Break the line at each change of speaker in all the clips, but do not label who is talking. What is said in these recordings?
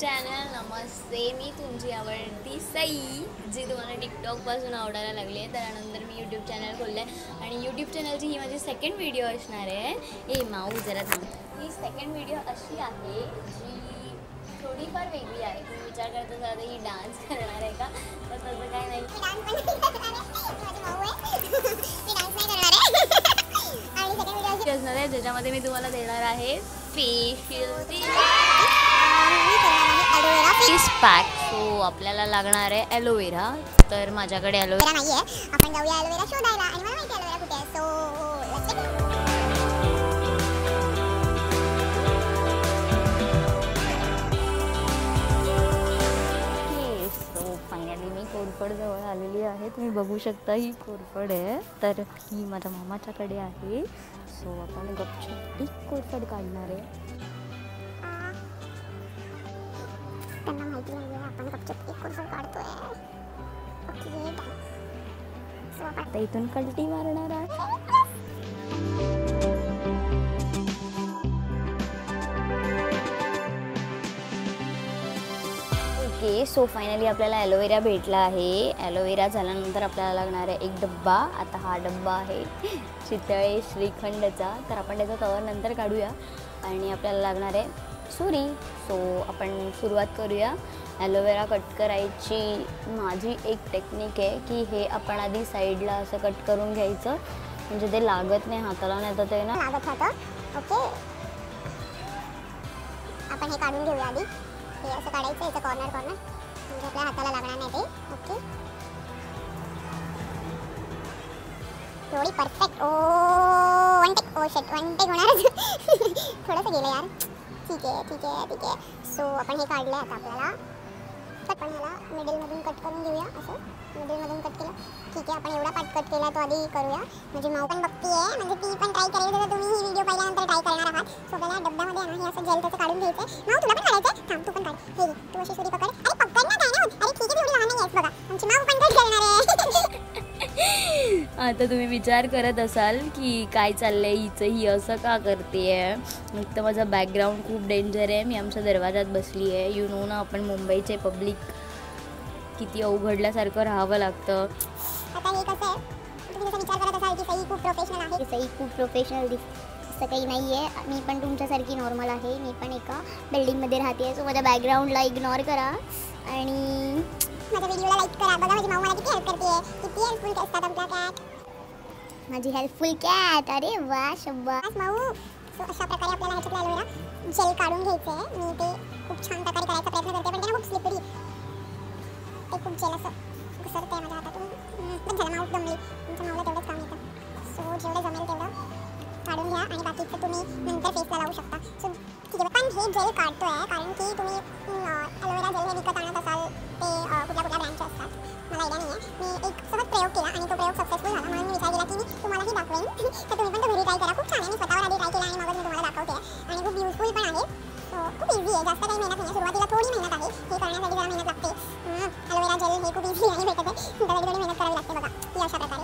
Channel नमस्ते. मी तुमची आवडती सई जी तुम्हाला टिकटॉकपासून आवडायला लागली आहे. त्यानंतर मी यूट्यूब चॅनल खोललं आहे आणि यूट्यूब चॅनलची ही माझी सेकंड व्हिडिओ असणार आहे. ए माऊ जरा थांब. ही सेकंड व्हिडिओ अशी आहे जी थोडीफार वेगळी आहे. तुम्ही विचार करत असाल तर ही डान्स करणार आहे का? तर तसं काय नाही. असणार आहे ज्याच्यामध्ये मी तुम्हाला देणार आहे फेशियल फेस पॅक सो आपल्याला लागणार आहे ॲलोवेरा तर माझ्याकडे ॲलोवेरा
नाहीये. आपण जाऊया ॲलोवेरा शोधायला. आणि मला माहिती ॲलोवेरा कुठे आहे. सो
सो फायनली मी कोरफड जवळ आलेली आहे. तुम्ही बघू शकता ही कोरफड आहे. तर ही माझ्या मामाच्याकडे आहे. सो आपण गपचूप एक कोरफड काढणार आहे.
आपण गपचूप एक कुर्सर काढतोय. ओके सो आपण
आता इथून कल्टी मारणार आहे. ओके सो फायनली आपल्याला ॲलोवेरा भेटला आहे. ॲलोवेरा झाल्यानंतर आपल्याला लागणार आहे एक डब्बा. आता हा डब्बा आहे चितळे श्रीखंडचा. तर आपण त्याचा कवर नंतर काढूया. आणि आपल्याला लागणार आहे सुरी. सो आपण सुरुवात करूया. ॲलोवेरा कट करायची माझी एक टेक्निक आहे की हे आपण आधी साईडला असं कट करून घ्यायचं. म्हणजे ते लागत नाही हाताला नाही तर ते ना
लागत होतं ओके. आपण हे काढून घेऊया आधी. हे असं काढायचं याचं कॉर्नर कॉर्नर म्हणजे आपल्या हाताला लागणार नाही ते. ओके. थोडी perfect oh one take oh shit one take होणारच. थोडंसं गेलं यार. ठीक आहे ठीक आहे ठीक आहे. सो आपण हे काढलं आता आपल्याला. आपण ह्याला मिडलमधून कट करून घेऊया असं. मिडलमधून कट केलं. ठीक आहे आपण एवढा पार्ट कट केला तो आधी करूया. म्हणजे माऊ पण बघतीये म्हणजे ती पण ट्राय करेल तर तुम्ही ही व्हिडिओ पाहिल्यानंतर ट्राय करणार आहात. सो पहिला डब्यामध्ये आहे हे असं जेल त्याचं काढून घ्यायचं माऊ तुला पण काढायचं थांब तू पण काढ. हे तू अशी सुरी पकड. अरे पकड ना काय ना अरे ठीक आहे एवढी लहान नाही आहेस बघा. आमची माऊ पण
आता तुम्ही विचार करत असाल की काय चाललंय हिचं ही असं का करते आहे तर माझा बॅकग्राऊंड खूप डेंजर आहे. मी आमच्या दरवाजात बसली आहे. यू नो ना आपण मुंबईचे पब्लिक किती अवघडल्यासारखं राहावं लागतं.
आता हे कसं आहे? तुम्ही जसं विचार करत असाल की सई खूप प्रोफेशनल आहे. सई खूप प्रोफेशनल दिस असं काही नाही आहे. मी पण तुमच्यासारखी नॉर्मल आहे. मी पण एका बिल्डिंगमध्ये राहते सो माझ्या बॅकग्राऊंडला इग्नोर करा. आणि माझ्या व्हिडिओला लाईक करा. बघा माझी माऊ मला किती हेल्प करते किती हेल्पफुल असतात आपला कॅट माझी हेल्पफुल कॅट अरे वा शब्बास माऊ सो अशा प्रकारे आपल्याला ह्याच्यातला ॲलोवेरा जेल काढून घ्यायचं आहे मी ते खूप छान प्रकारे करायचा प्रयत्न करते पण खूप स्लिपरी ते खूप जेल असं घसरते आहे माझ्या हातातून. पण झालं माऊट जमली तुमच्या माऊला तेवढंच काम येतं. सो जेवढं जमेल तेवढं काढून घ्या आणि बाकीचं तुम्ही नंतर फेसला लावू शकता. सो ठीक आहे पण हे जेल काढतो आहे कारण की तुम्ही ॲलोवेरा जेल हे विकत आणत असाल ते कुठल्या कुठल्या ब्रँडचे असतात. मला आयडिया नाही आहे मी एक सतत प्रयोग केला आणि तो प्रयोग सक्सेसफुल झाला. म्हणून मी विचार केला की मी तुम्हालाही दाखवेन. तर तुम्ही पण तो घरी ट्राय करा. खूप छान आहे. मी स्वतःवर आधी ट्राय केला आणि मग मी तुम्हाला दाखवते. आणि खूप युजफुल पण आहे. So, खूप इझी आहे. जास्त काही मेहनत नाही आहे सुरुवातीला थोडी मेहनत आहे. हे करण्यासाठी जरा मेहनत लागते. ॲलोवेरा जेल हे खूप इझी आहे भेटत आहे. त्यासाठी थोडी मेहनत करावी लागते बघा. ही अशा प्रकारे.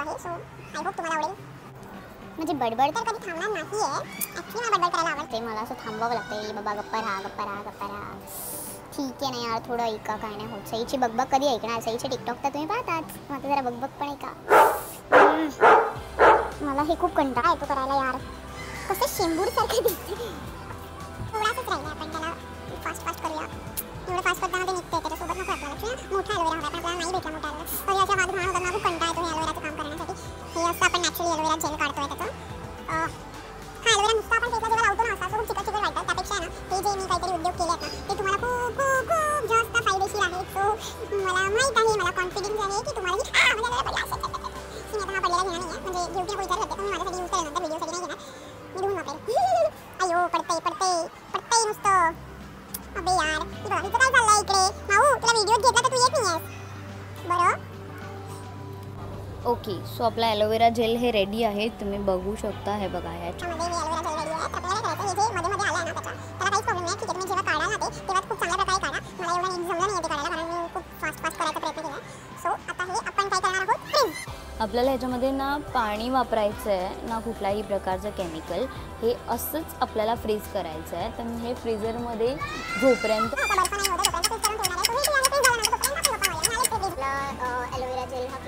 आहे. सो आय होप तुम्हाला आवडेल. म्हणजे बडबड तर कधी थांबणार नाही आहे ॲक्च्युली मला बडबड करायला आवडते मला असं थांबवावं लागतं बाबा गप्पा राहा गप्पा राहा गप्पा राहा. ठीक आहे ना यार थोडं ऐका काय नाही होत. सईची बगबग कधी ऐकणार? सईचे टिकटॉक तर तुम्ही पाहताच मग आता जरा बगबग पण ऐका. मला हे खूप कंटाळा येतो करायला यार. कसं शेंबूर सारखं दिसते थोडासाच राहिलं आपण त्याला फास्ट फास्ट करूया. एवढं फास्ट करताना ते निघते त्याच्यासोबत नको आपल्याला. मोठा ॲलोवेरा हवा आपल्याला नाही भेटला मोठा. ॲलोवेरा तर याच्या माझं म्हणत असं आपण नॅचरली ॲलोवेरा जेल काढतोय फास्ट फास्ट करायचा प्रयत्न केला सो आता हे आपण काय करणार आहोत फ्रीज
आपल्याला ह्याच्यामध्ये ना पाणी वापरायचं आहे ना कुठल्याही प्रकारचं केमिकल हे असंच आपल्याला फ्रीज करायचं आहे तर मी हे फ्रीझरमध्ये झोपर्यंत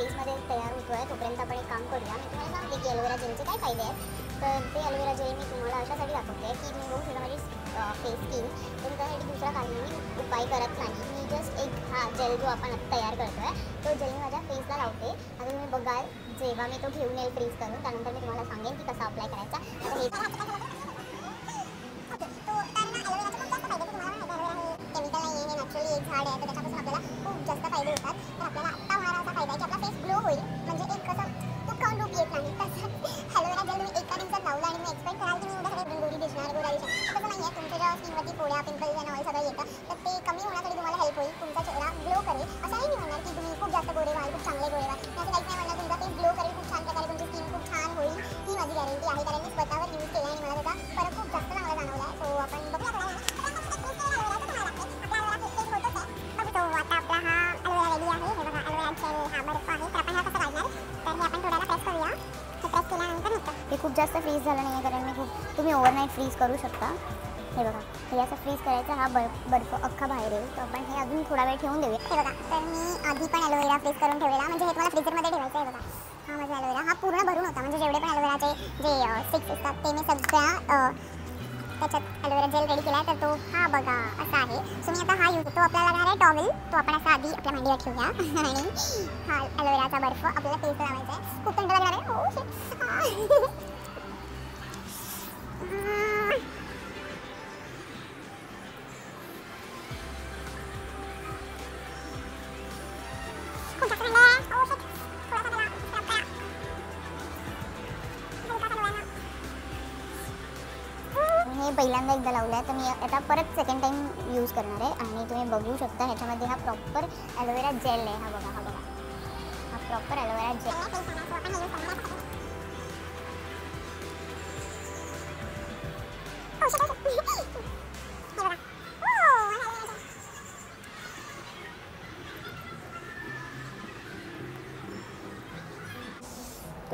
फेसमध्ये तयार होतो आहे तोपर्यंत आपण एक काम करूया. मी तुम्हाला सांगते की अलोवेरा जेलचे काय फायदे आहेत? तर ते अलोवेरा जेल मी तुम्हाला अशासाठी दाखवते की मी बघू शकता माझी फेस स्किन तुमच्यासाठी दुसरा काही मी उपाय करत नाही. मी जस्ट एक हा जेल जो आपण तयार करतो आहे तो जेल मी माझ्या फेसला लावते. आता तुम्ही बघाल जेव्हा मी तो घेऊन येईल फ्रीज करून त्यानंतर मी तुम्हाला सांगेन की कसा अप्लाय करायचा. आता हे केमिकल नाही आहे हे नॅचरली एक झाड आहे तर त्याच्यापासून आपल्याला खूप जास्त फायदे होतात. तर आपल्याला आहे की आपला फेस ग्लो होईल म्हणजे एक कसं खूप खाऊन रूप येत नाही. तसं ॲलोवेरा जर तुम्ही एका दिवसात लावला आणि मी एक्सपेक्ट कराल की मी उद्या सगळे गोरी दिसणार गोरा दिसणार. तसं नाही आहे तुमच्या जेव्हा स्किनवरती पोळ्या पिंपल्स आणि ऑइल सगळं येतं तर ते कमी होण्यासाठी तुम्हाला हेल्प होईल तुमचा चेहरा ग्लो करेल. असंही नाही म्हणणार की तुम्ही खूप जास्त गोरे व्हाल खूप चांगले गोरे व्हाल. असं काहीच नाही म्हणणार तुमचा फेस ग्लो करेल खूप छान प्रकारे तुमची स्किन खूप छान होईल ही माझी गॅरंटी आहे. कारण मी स्वतः जास्त फ्रीज झालं नाही आहे कारण मी खूप तुम्ही ओव्हरनाईट फ्रीज करू शकता. हे बघा हे असं फ्रीज करायचं हा बर्फ बर्फ अख्खा बाहेर येईल. तर आपण हे अजून थोडा वेळ ठेवून देऊया. हे बघा तर मी आधी पण ॲलोवेरा फ्रीज करून ठेवलेला म्हणजे हे तुम्हाला फ्रीजरमध्ये ठेवायचं आहे बघा. हा माझा ॲलोवेरा हा पूर्ण भरून होता म्हणजे जेवढे पण ॲलोवेराचे जे स्टिक्स असतात ते मी सगळ्या त्याच्यात ॲलोवेरा जेल रेडी केला आहे तर तो हा बघा असा आहे. सो मी आता हा यूज तो आपल्याला लागणार आहे टॉवेल तो आपण असा आधी आपल्या मांडीवर ठेवूया. आणि हा ॲलोवेराचा बर्फ आपल्याला फेस लावायचा आहे. खूप थंड लागणार आहे. हो हे पहिल्यांदा एकदा लावलं आहे तर मी आता परत सेकंड टाइम यूज करणार आहे. आणि तुम्ही बघू शकता ह्याच्यामध्ये हा प्रॉपर ॲलोवेरा जेल आहे. हा बघा हा बघा. हा प्रॉपर ॲलोवेरा जेल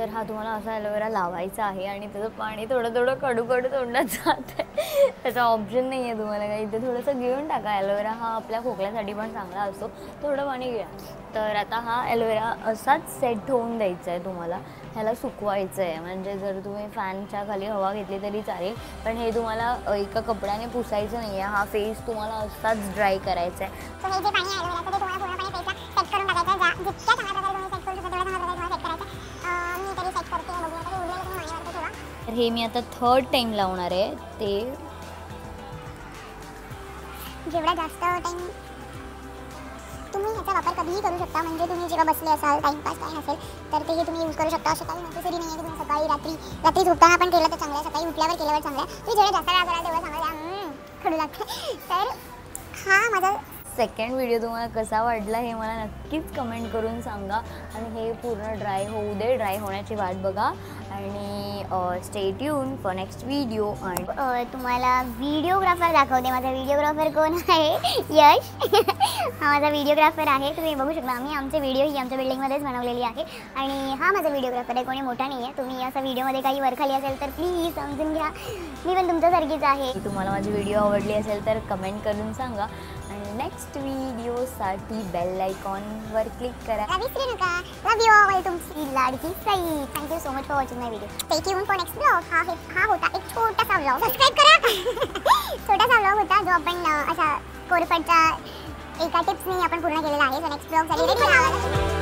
तर हा तुम्हाला असा ॲलोवेरा लावायचा आहे आणि त्याचं पाणी थोडं थोडं कडू कडू तोंडात जात आहे त्याचा ऑप्शन नाही आहे तुम्हाला काही. इथे थोडंसं घेऊन टाका ॲलोवेरा हा आपल्या खोकल्यासाठी पण चांगला असतो. थोडं पाणी घ्या. तर आता हा ॲलोवेरा असाच सेट होऊन द्यायचा आहे तुम्हाला. ह्याला सुकवायचं आहे म्हणजे जर तुम्ही फॅनच्या खाली हवा घेतली तरी चालेल. पण हे तुम्हाला एका कपड्याने पुसायचं नाही आहे हा फेस तुम्हाला असाच ड्राय करायचा आहे
तर हे मी
आता थर्ड टाईम लावणार आहे. ते
जेवढा जास्त टाईम तुम्ही ह्याचा वापर कधीही करू शकता. म्हणजे तुम्ही जेव्हा बसले असाल टाईमपास काही नसेल तर ते हे तुम्ही यूज करू शकता. असं काही नेसेसरी नाही आहे की तुम्ही सकाळी रात्री रात्री झोपताना पण केलं तर चांगलं आहे. सकाळी उठल्यावर केल्यावर चांगलं आहे. तुम्ही जेवढा जास्त वेळा कराल तेवढं चांगला आहे. लागतं. तर हा माझा
सेकंड व्हिडिओ तुम्हाला कसा वाटला हे मला नक्कीच कमेंट करून सांगा. आणि हे पूर्ण ड्राय होऊ दे ड्राय होण्याची वाट बघा. आणि stay tune for next video आणि
तुम्हाला व्हिडिओग्राफर दाखवते. माझा व्हिडिओग्राफर कोण आहे? यश. हा माझा व्हिडिओग्राफर आहे. तुम्ही बघू शकता आम्ही आमचे व्हिडिओ ही आमच्या बिल्डिंगमध्येच बनवलेली आहे. आणि हा माझा व्हिडिओग्राफर आहे. कोणी मोठा नाही आहे तुम्ही असा व्हिडिओमध्ये काही वरखाली असेल तर प्लीज समजून घ्या. मी पण तुमच्यासारखीच आहे.
तुम्हाला माझी व्हिडिओ आवडली असेल तर कमेंट करून सांगा. आणि नेक्स्ट व्हिडिओसाठी बेल आयकॉनवर क्लिक करा.
विसरू नका लव यू ऑल तुमची लाडकी Sai. Thank you so much for watching my video stay tune for next blog हा हा होता एक छोटासा ब्लॉग सबस्क्राईब करा. छोटासा ब्लॉग होता जो आपण अशा कोरफडच्या एका टिप्सनी आपण पूर्ण केलेला आहे. So next ब्लॉगसाठी